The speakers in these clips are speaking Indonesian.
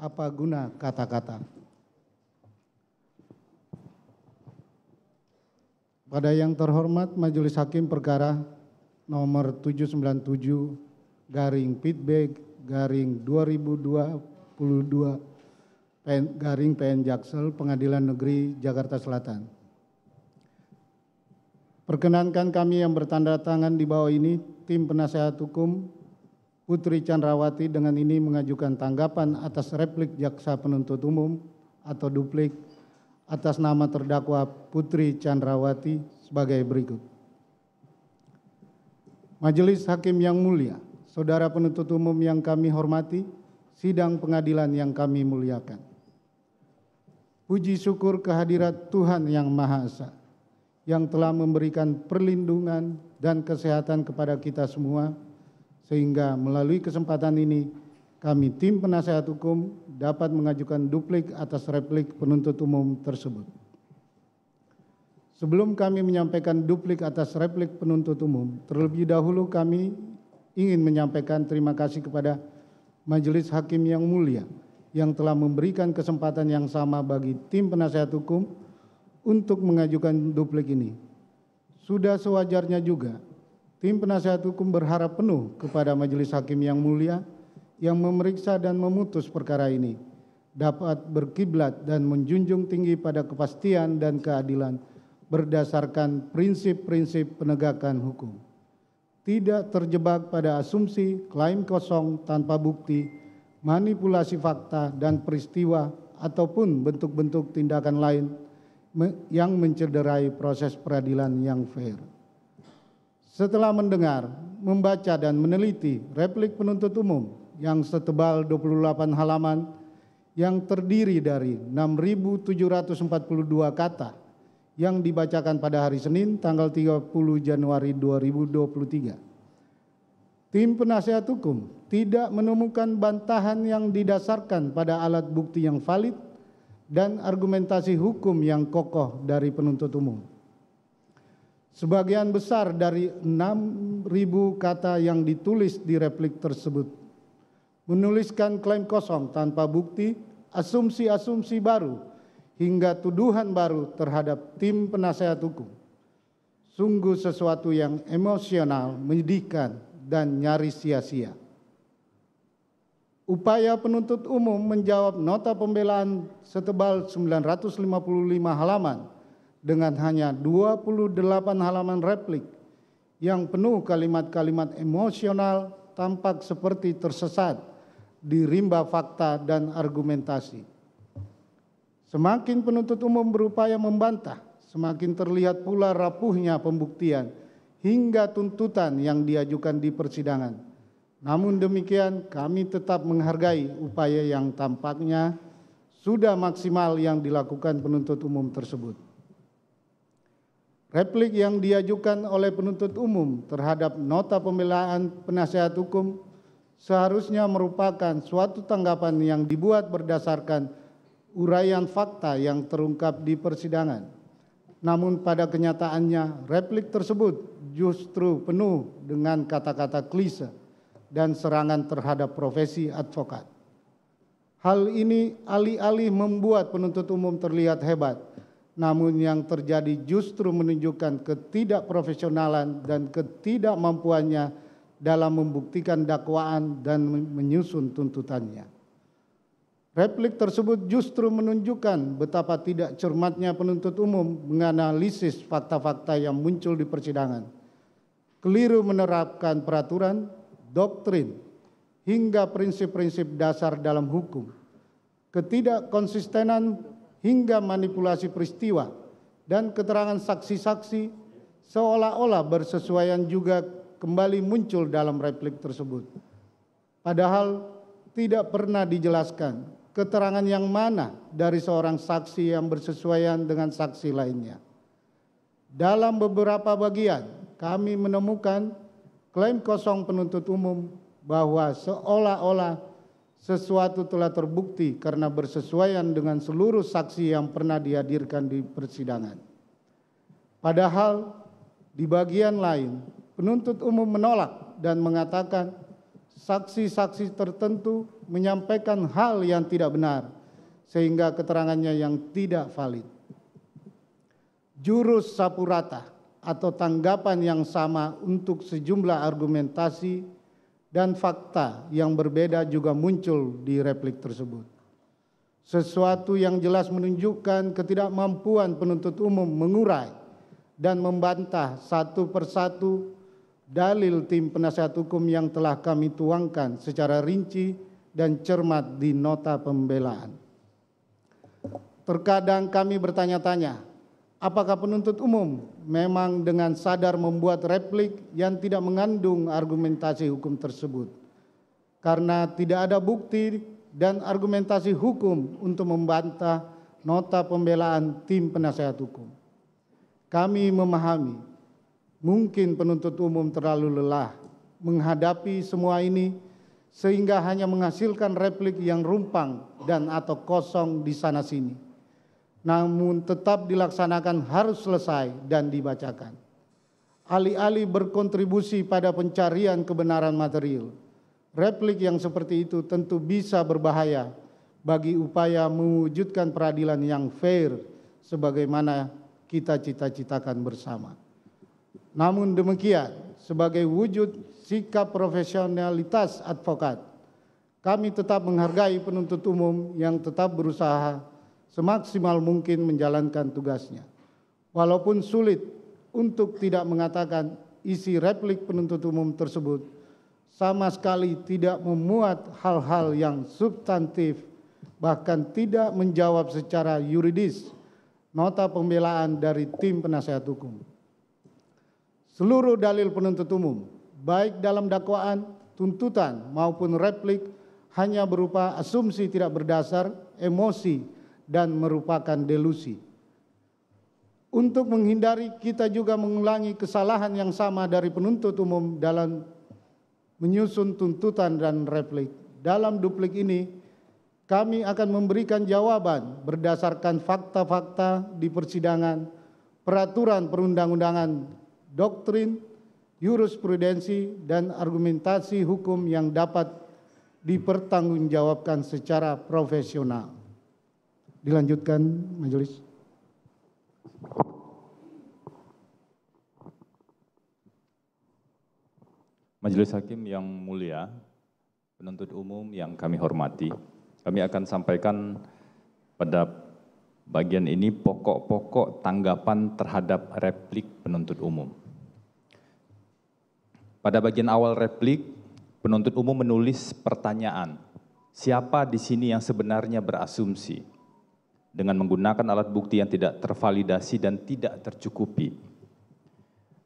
apa guna kata-kata. Pada yang terhormat Majelis Hakim Perkara nomor 797 garing Pitbag garing 2022 PN, garing PN Jaksel Pengadilan Negeri Jakarta Selatan. Perkenankan kami yang bertanda tangan di bawah ini, tim penasehat hukum Putri Chandrawati dengan ini mengajukan tanggapan atas replik jaksa penuntut umum atau duplik atas nama terdakwa Putri Chandrawati sebagai berikut. Majelis Hakim yang mulia, saudara penuntut umum yang kami hormati, sidang pengadilan yang kami muliakan. Puji syukur kehadirat Tuhan yang Maha Esa yang telah memberikan perlindungan dan kesehatan kepada kita semua sehingga melalui kesempatan ini kami tim penasehat hukum dapat mengajukan duplik atas replik penuntut umum tersebut. Sebelum kami menyampaikan duplik atas replik penuntut umum, terlebih dahulu kami ingin menyampaikan terima kasih kepada Majelis Hakim yang mulia yang telah memberikan kesempatan yang sama bagi tim penasehat hukum untuk mengajukan duplik ini. Sudah sewajarnya juga tim penasehat hukum berharap penuh kepada majelis hakim yang mulia yang memeriksa dan memutus perkara ini dapat berkiblat dan menjunjung tinggi pada kepastian dan keadilan berdasarkan prinsip-prinsip penegakan hukum. Tidak terjebak pada asumsi, klaim kosong tanpa bukti, manipulasi fakta dan peristiwa ataupun bentuk-bentuk tindakan lain yang mencederai proses peradilan yang fair. Setelah mendengar, membaca dan meneliti replik penuntut umum yang setebal 28 halaman yang terdiri dari 6.742 kata yang dibacakan pada hari Senin tanggal 30 Januari 2023. Tim penasehat hukum tidak menemukan bantahan yang didasarkan pada alat bukti yang valid dan argumentasi hukum yang kokoh dari penuntut umum. Sebagian besar dari 6.000 kata yang ditulis di replik tersebut menuliskan klaim kosong tanpa bukti, asumsi-asumsi baru, hingga tuduhan baru terhadap tim penasehat hukum. Sungguh sesuatu yang emosional, menyedihkan, dan nyaris sia-sia. Upaya penuntut umum menjawab nota pembelaan setebal 955 halaman dengan hanya 28 halaman replik yang penuh kalimat-kalimat emosional tampak seperti tersesat di rimba fakta dan argumentasi. Semakin penuntut umum berupaya membantah, semakin terlihat pula rapuhnya pembuktian hingga tuntutan yang diajukan di persidangan namun demikian kami tetap menghargai upaya yang tampaknya sudah maksimal yang dilakukan penuntut umum tersebut. Replik yang diajukan oleh penuntut umum terhadap nota pembelaan penasihat hukum seharusnya merupakan suatu tanggapan yang dibuat berdasarkan uraian fakta yang terungkap di persidangan. Namun pada kenyataannya replik tersebut justru penuh dengan kata-kata klise dan serangan terhadap profesi advokat. Hal ini alih-alih membuat penuntut umum terlihat hebat, namun yang terjadi justru menunjukkan ketidakprofesionalan dan ketidakmampuannya dalam membuktikan dakwaan dan menyusun tuntutannya. Replik tersebut justru menunjukkan betapa tidak cermatnya penuntut umum menganalisis fakta-fakta yang muncul di persidangan. Keliru menerapkan peraturan doktrin, hingga prinsip-prinsip dasar dalam hukum, ketidakkonsistenan hingga manipulasi peristiwa, dan keterangan saksi-saksi seolah-olah bersesuaian juga kembali muncul dalam replik tersebut. Padahal tidak pernah dijelaskan keterangan yang mana dari seorang saksi yang bersesuaian dengan saksi lainnya. Dalam beberapa bagian kami menemukan klaim kosong penuntut umum bahwa seolah-olah sesuatu telah terbukti karena bersesuaian dengan seluruh saksi yang pernah dihadirkan di persidangan. Padahal di bagian lain penuntut umum menolak dan mengatakan saksi-saksi tertentu menyampaikan hal yang tidak benar sehingga keterangannya yang tidak valid. Jurus sapu rata atau tanggapan yang sama untuk sejumlah argumentasi dan fakta yang berbeda juga muncul di replik tersebut. Sesuatu yang jelas menunjukkan ketidakmampuan penuntut umum mengurai dan membantah satu persatu dalil tim penasihat hukum yang telah kami tuangkan secara rinci dan cermat di nota pembelaan. Terkadang kami bertanya-tanya, apakah penuntut umum memang dengan sadar membuat replik yang tidak mengandung argumentasi hukum tersebut? Karena tidak ada bukti dan argumentasi hukum untuk membantah nota pembelaan tim penasihat hukum. Kami memahami Mungkin penuntut umum terlalu lelah menghadapi semua ini sehingga hanya menghasilkan replik yang rumpang dan atau kosong di sana sini. Namun tetap dilaksanakan harus selesai dan dibacakan. Alih-alih berkontribusi pada pencarian kebenaran material, replik yang seperti itu tentu bisa berbahaya bagi upaya mewujudkan peradilan yang fair sebagaimana kita cita-citakan bersama. Namun demikian, sebagai wujud sikap profesionalitas advokat, kami tetap menghargai penuntut umum yang tetap berusaha semaksimal mungkin menjalankan tugasnya. Walaupun sulit untuk tidak mengatakan isi replik penuntut umum tersebut sama sekali tidak memuat hal-hal yang substantif bahkan tidak menjawab secara yuridis nota pembelaan dari tim penasehat hukum seluruh dalil penuntut umum, baik dalam dakwaan, tuntutan maupun replik, hanya berupa asumsi tidak berdasar, emosi, dan merupakan delusi. Untuk menghindari kita juga mengulangi kesalahan yang sama dari penuntut umum dalam menyusun tuntutan dan replik. Dalam duplik ini, kami akan memberikan jawaban berdasarkan fakta-fakta di persidangan, peraturan perundang-undangan doktrin, jurisprudensi, dan argumentasi hukum yang dapat dipertanggungjawabkan secara profesional. Dilanjutkan majelis. Majelis Hakim yang mulia, penuntut umum yang kami hormati, kami akan sampaikan pada bagian ini pokok-pokok tanggapan terhadap replik penuntut umum. Pada bagian awal replik, penuntut umum menulis pertanyaan, siapa di sini yang sebenarnya berasumsi dengan menggunakan alat bukti yang tidak tervalidasi dan tidak tercukupi.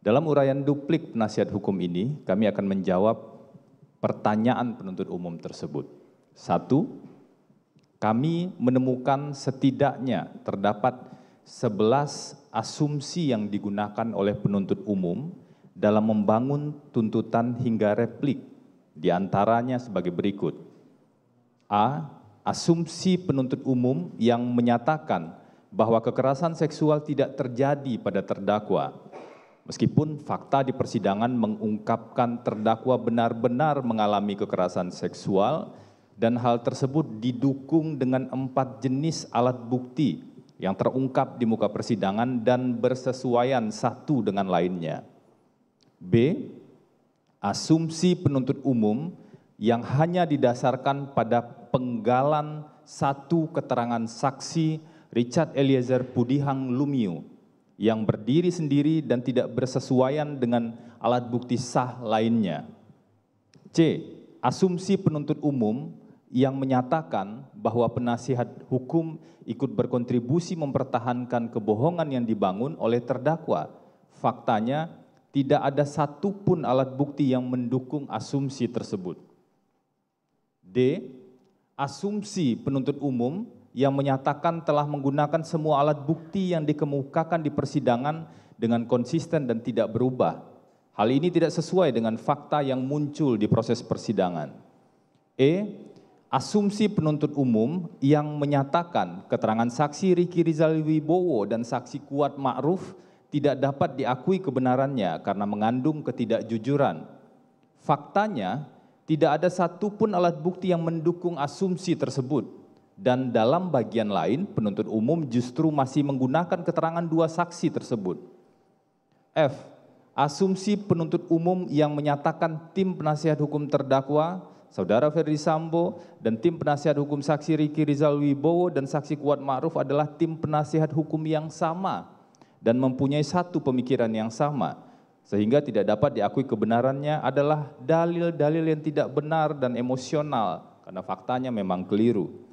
Dalam uraian duplik penasihat hukum ini, kami akan menjawab pertanyaan penuntut umum tersebut. Satu, kami menemukan setidaknya terdapat 11 asumsi yang digunakan oleh penuntut umum dalam membangun tuntutan hingga replik, di antaranya sebagai berikut. A. Asumsi penuntut umum yang menyatakan bahwa kekerasan seksual tidak terjadi pada terdakwa, meskipun fakta di persidangan mengungkapkan terdakwa benar-benar mengalami kekerasan seksual, dan hal tersebut didukung dengan empat jenis alat bukti yang terungkap di muka persidangan dan bersesuaian satu dengan lainnya. B. Asumsi penuntut umum yang hanya didasarkan pada penggalan satu keterangan saksi Richard Eliezer Pudihang Lumiu yang berdiri sendiri dan tidak bersesuaian dengan alat bukti sah lainnya. C. Asumsi penuntut umum yang menyatakan bahwa penasihat hukum ikut berkontribusi mempertahankan kebohongan yang dibangun oleh terdakwa. Faktanya, tidak ada satupun alat bukti yang mendukung asumsi tersebut. D. Asumsi penuntut umum yang menyatakan telah menggunakan semua alat bukti yang dikemukakan di persidangan dengan konsisten dan tidak berubah. Hal ini tidak sesuai dengan fakta yang muncul di proses persidangan. E asumsi penuntut umum yang menyatakan keterangan saksi Riki Rizal Wibowo dan saksi Kuat Ma'ruf tidak dapat diakui kebenarannya karena mengandung ketidakjujuran. Faktanya, tidak ada satupun alat bukti yang mendukung asumsi tersebut. Dan dalam bagian lain, penuntut umum justru masih menggunakan keterangan dua saksi tersebut. F. Asumsi penuntut umum yang menyatakan tim penasihat hukum terdakwa, Saudara Ferdi Sambo, dan tim penasihat hukum saksi Riki Rizal Wibowo dan saksi Kuat Ma'ruf adalah tim penasihat hukum yang sama dan mempunyai satu pemikiran yang sama, sehingga tidak dapat diakui kebenarannya adalah dalil-dalil yang tidak benar dan emosional, karena faktanya memang keliru.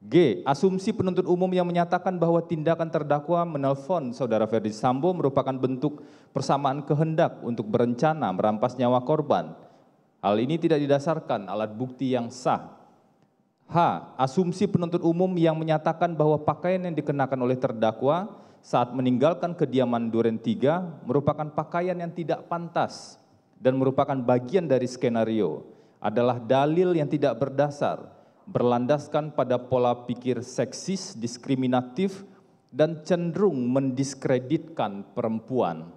G. Asumsi penuntut umum yang menyatakan bahwa tindakan terdakwa menelpon saudara Ferdi Sambo merupakan bentuk persamaan kehendak untuk berencana merampas nyawa korban. Hal ini tidak didasarkan alat bukti yang sah. H. Asumsi penuntut umum yang menyatakan bahwa pakaian yang dikenakan oleh terdakwa saat meninggalkan kediaman Duren 3 merupakan pakaian yang tidak pantas dan merupakan bagian dari skenario adalah dalil yang tidak berdasar berlandaskan pada pola pikir seksis, diskriminatif, dan cenderung mendiskreditkan perempuan.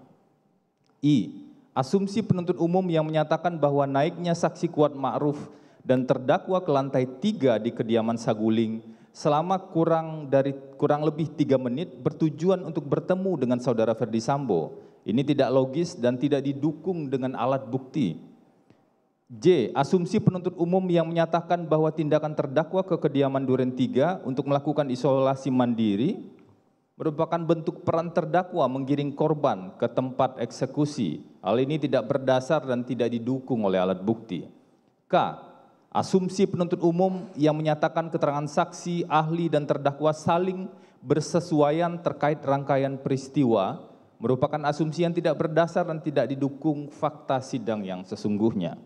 I. Asumsi penuntut umum yang menyatakan bahwa naiknya saksi kuat ma'ruf dan terdakwa ke lantai tiga di kediaman Saguling selama kurang dari kurang lebih tiga menit bertujuan untuk bertemu dengan saudara Ferdi Sambo. Ini tidak logis dan tidak didukung dengan alat bukti. J. Asumsi penuntut umum yang menyatakan bahwa tindakan terdakwa ke kediaman Duren 3 untuk melakukan isolasi mandiri merupakan bentuk peran terdakwa menggiring korban ke tempat eksekusi. Hal ini tidak berdasar dan tidak didukung oleh alat bukti. K. Asumsi penuntut umum yang menyatakan keterangan saksi, ahli, dan terdakwa saling bersesuaian terkait rangkaian peristiwa merupakan asumsi yang tidak berdasar dan tidak didukung fakta sidang yang sesungguhnya.